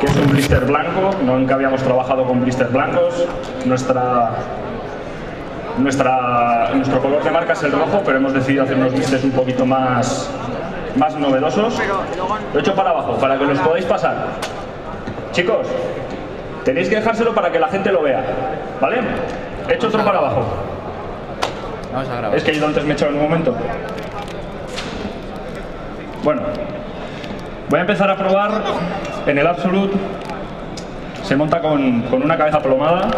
que es un blister blanco, nunca habíamos trabajado con blister blancos, nuestra, nuestra, nuestro color de marca es el rojo, pero hemos decidido hacer unos blisters un poquito más, más novedosos. Lo he hecho para abajo, para que los podáis pasar. Chicos, tenéis que dejárselo para que la gente lo vea, ¿vale? He hecho otro para abajo. Vamos a grabar. Es que ido antes me he echado en un momento. Bueno, voy a empezar a probar en el Absolute. Se monta con, con una cabeza plomada.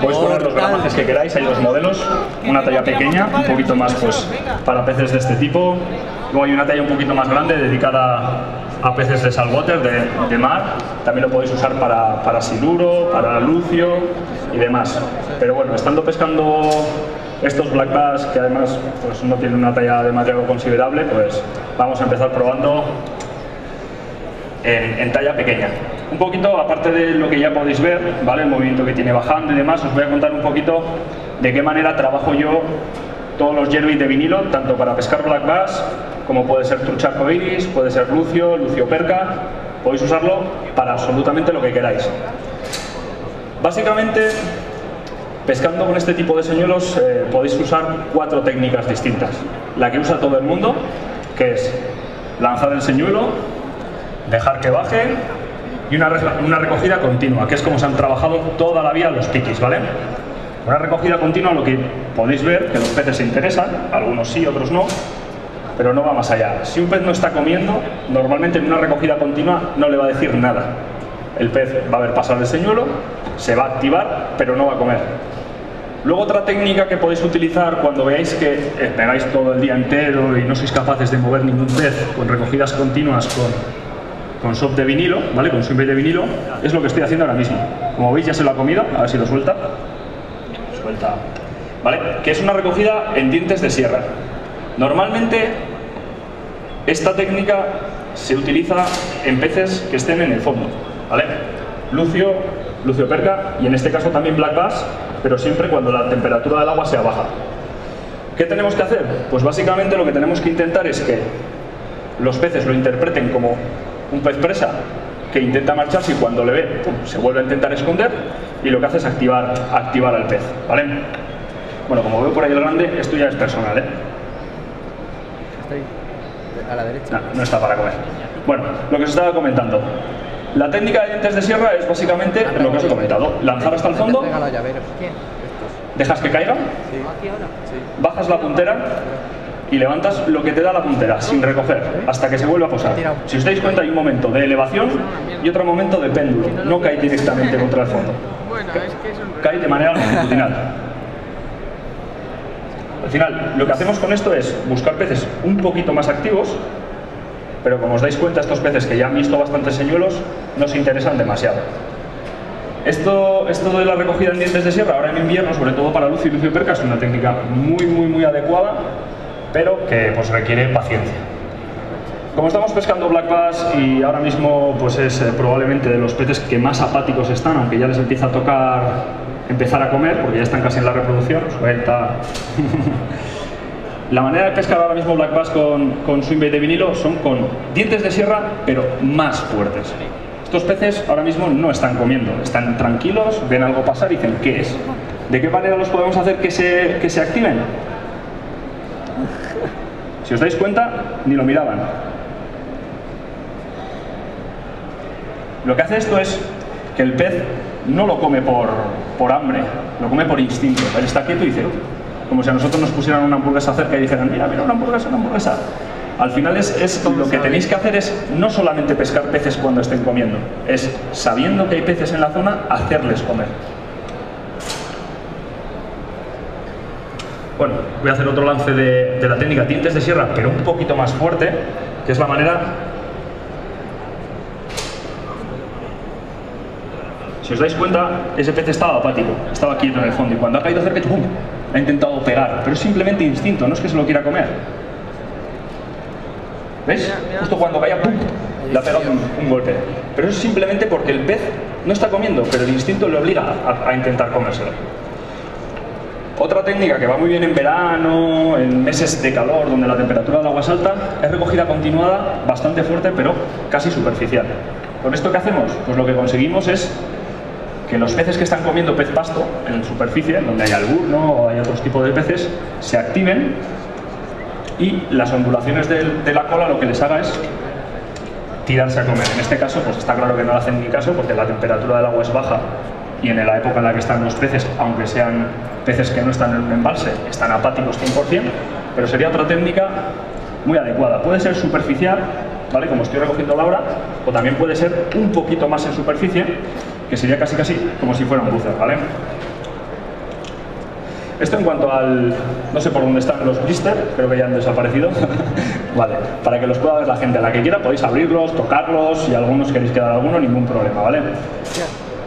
Podéis poner los gramajes que queráis, hay dos modelos. Una talla pequeña, un poquito más pues para peces de este tipo. Luego hay una talla un poquito más grande dedicada a peces de saltwater, de, de mar. También lo podéis usar para, para siluro, para lucio y demás. Pero bueno, estando pescando estos black bass, que además pues, no tienen una talla de material considerable, pues vamos a empezar probando en, en, talla pequeña. Un poquito, aparte de lo que ya podéis ver, ¿vale? el movimiento que tiene bajando y demás, os voy a contar un poquito de qué manera trabajo yo todos los jervis de vinilo, tanto para pescar black bass, como puede ser trucha arcoiris, puede ser lucio, lucio perca, podéis usarlo para absolutamente lo que queráis. Básicamente, pescando con este tipo de señuelos eh, podéis usar cuatro técnicas distintas. La que usa todo el mundo, que es lanzar el señuelo, dejar que baje y una, una, recogida continua, que es como se han trabajado toda la vida los piquis, ¿vale? Una recogida continua, lo que podéis ver, que los peces se interesan, algunos sí, otros no, pero no va más allá. Si un pez no está comiendo, normalmente en una recogida continua no le va a decir nada. El pez va a ver pasar el señuelo, se va a activar, pero no va a comer. Luego otra técnica que podéis utilizar cuando veáis que pegáis todo el día entero y no sois capaces de mover ningún pez con recogidas continuas con, con soft de vinilo, ¿vale? Con swim de vinilo, es lo que estoy haciendo ahora mismo. Como veis ya se lo ha comido, a ver si lo suelta. Suelta. ¿Vale? Que es una recogida en dientes de sierra. Normalmente esta técnica se utiliza en peces que estén en el fondo, ¿vale? Lucio, lucio perca y en este caso también black bass, pero siempre cuando la temperatura del agua sea baja. ¿Qué tenemos que hacer? Pues básicamente lo que tenemos que intentar es que los peces lo interpreten como un pez presa que intenta marcharse y cuando le ve pum, se vuelve a intentar esconder y lo que hace es activar, activar al pez, ¿vale? Bueno, como veo por ahí el grande, esto ya es personal, ¿eh? Está ahí, a la derecha. No, no está para comer. Bueno, lo que os estaba comentando. La técnica de dientes de sierra es básicamente lo que os he comentado. Lanzar hasta el fondo, Regalo llaveros. ¿Quién? Estos. Dejas que caiga, bajas la puntera y levantas lo que te da la puntera, sin recoger, hasta que se vuelva a posar. Si os dais cuenta hay un momento de elevación y otro momento de péndulo. No cae directamente contra el fondo. Cae de manera longitudinal. Al final, lo que hacemos con esto es buscar peces un poquito más activos, pero como os dais cuenta, estos peces que ya han visto bastantes señuelos no se interesan demasiado. Esto, esto de la recogida en dientes de sierra, ahora en invierno, sobre todo para lucio y lucio perca, es una técnica muy, muy, muy adecuada, pero que pues, requiere paciencia. Como estamos pescando black bass y ahora mismo pues, es eh, probablemente de los peces que más apáticos están, aunque ya les empieza a tocar empezar a comer, porque ya están casi en la reproducción, suelta. la manera de pescar ahora mismo black bass con, con de vinilo son con dientes de sierra, pero más fuertes. Estos peces ahora mismo no están comiendo, están tranquilos, ven algo pasar y dicen, ¿qué es? ¿De qué manera los podemos hacer que se, que se activen? Si os dais cuenta, ni lo miraban. Lo que hace esto es que el pez no lo come por, por hambre, lo come por instinto. Él está quieto y dice, como si a nosotros nos pusieran una hamburguesa cerca y dijeran, mira, mira, una hamburguesa, una hamburguesa. Al final es, es lo que tenéis que hacer es no solamente pescar peces cuando estén comiendo, es sabiendo que hay peces en la zona, hacerles comer. Bueno, voy a hacer otro lance de, de la técnica dientes de sierra, pero un poquito más fuerte, que es la manera Si os dais cuenta, ese pez estaba apático, estaba quieto en el fondo y cuando ha caído cerca, ¡pum! ha intentado pegar, pero es simplemente instinto, no es que se lo quiera comer. ¿Veis? Justo cuando caía, ¡pum! le ha pegado un, un golpe. Pero eso es simplemente porque el pez no está comiendo, pero el instinto le obliga a, a intentar comérselo. Otra técnica que va muy bien en verano, en meses de calor, donde la temperatura del agua es alta, es recogida continuada, bastante fuerte, pero casi superficial. ¿Con esto qué hacemos? Pues lo que conseguimos es que los peces que están comiendo pez pasto en superficie, donde hay alburno o hay otros tipos de peces, se activen y las ondulaciones de, la cola lo que les haga es tirarse a comer. En este caso, pues está claro que no lo hacen ni caso porque la temperatura del agua es baja y en la época en la que están los peces, aunque sean peces que no están en un embalse, están apáticos 100%, pero sería otra técnica muy adecuada. Puede ser superficial, ¿vale? Como estoy recogiendo Laura, o también puede ser un poquito más en superficie, que sería casi casi como si fuera un bucer, ¿vale? Esto en cuanto al... no sé por dónde están los blister, creo que ya han desaparecido. vale, para que los pueda ver la gente. A la que quiera podéis abrirlos, tocarlos, y algunos queréis quedar alguno, ningún problema, ¿vale?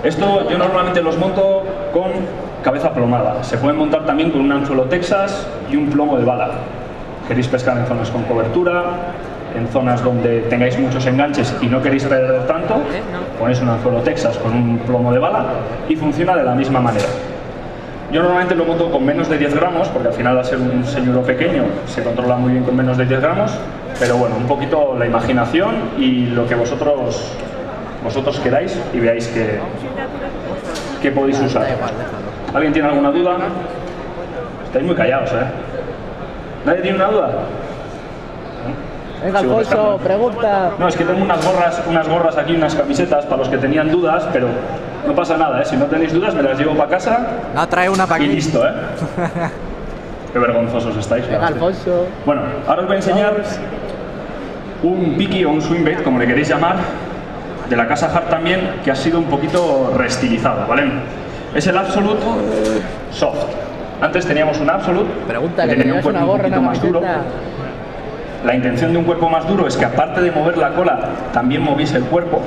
Esto yo normalmente los monto con cabeza plomada. Se pueden montar también con un anzuelo Texas y un plomo de bala. Queréis pescar en zonas con cobertura, en zonas donde tengáis muchos enganches y no queréis perder tanto, ponéis un anzuelo Texas con un plomo de bala y funciona de la misma manera. Yo normalmente lo monto con menos de 10 gramos, porque al final al ser un señuelo pequeño se controla muy bien con menos de 10 gramos, pero bueno, un poquito la imaginación y lo que vosotros, vosotros queráis y veáis que, que podéis usar. ¿Alguien tiene alguna duda? Estáis muy callados, ¿eh? ¿Nadie tiene una duda? Venga, Alfonso, pregunta. No, es que tengo unas gorras, unas gorras aquí, unas camisetas para los que tenían dudas, pero no pasa nada, ¿eh? Si no tenéis dudas me las llevo para casa No, trae una para y listo, ¿eh? Qué vergonzosos estáis. Venga, Alfonso. Bueno, ahora os voy a enseñar un piqui o un swimbait, como le queréis llamar, de la casa Hart también, que ha sido un poquito reestilizado, ¿vale? Es el Absolute Soft. Antes teníamos un Absolute Pregunta, que tenía un tenías una cuerpo un gorra, poquito más duro. La intención de un cuerpo más duro es que aparte de mover la cola, también moviese el cuerpo,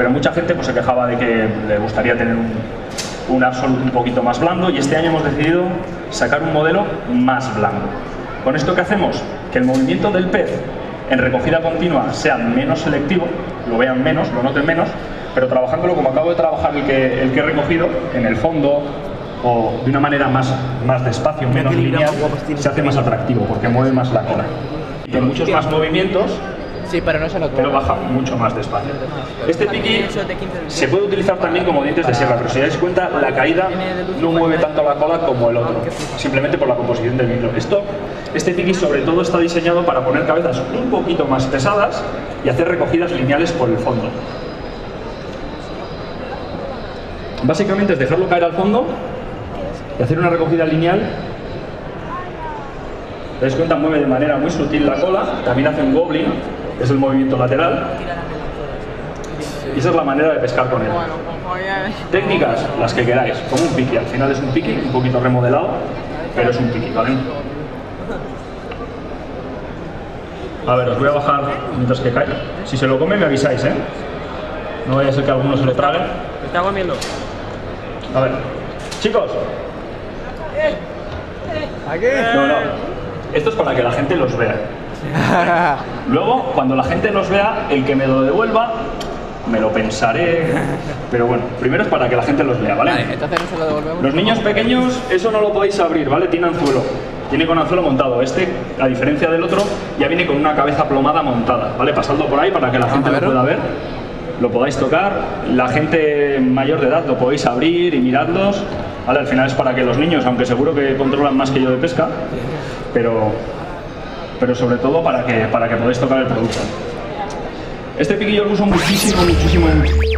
pero mucha gente pues, se quejaba de que le gustaría tener un, un Absolute un poquito más blando y este año hemos decidido sacar un modelo más blando. ¿Con esto qué hacemos? Que el movimiento del pez en recogida continua sea menos selectivo, lo vean menos, lo noten menos, pero trabajándolo como acabo de trabajar el que, el que he recogido, en el fondo o de una manera más, más despacio, menos lineal, se hace más atractivo porque mueve más la cola. Y con muchos más movimientos, Sí, pero no se lo pero baja mucho más despacio. Este piqui se puede utilizar también como dientes de sierra, pero si dais cuenta, la caída no mueve tanto la cola como el otro, simplemente por la composición del micro. Esto, este piqui sobre todo está diseñado para poner cabezas un poquito más pesadas y hacer recogidas lineales por el fondo. Básicamente es dejarlo caer al fondo y hacer una recogida lineal ¿Te das cuenta? Mueve de manera muy sutil la cola, también hace un goblin, es el movimiento lateral. Y esa es la manera de pescar con él. Técnicas, las que queráis, como un piqui. Al final es un piqui, un poquito remodelado, pero es un piqui, ¿vale? A ver, os voy a bajar mientras que cae. Si se lo come me avisáis, ¿eh? No vaya a ser que alguno se lo trague. Me está comiendo. A ver, chicos, ¿Aquí? no, no. Esto es para que la gente los vea. Luego, cuando la gente los vea, el que me lo devuelva, me lo pensaré. Pero bueno, primero es para que la gente los vea, ¿vale? Vale, entonces no se lo devolvemos. Los niños pequeños, eso no lo podéis abrir, ¿vale? Tiene anzuelo. Tiene con anzuelo montado. Este, a diferencia del otro, ya viene con una cabeza plomada montada, ¿vale? Pasando por ahí para que la gente lo pueda ver. Lo podáis tocar. La gente mayor de edad lo podéis abrir y miradlos. ¿Vale? Al final es para que los niños, aunque seguro que controlan más que yo de pesca, pero, pero sobre todo para que, para que podáis tocar el producto. Este piquillo lo uso muchísimo, muchísimo en,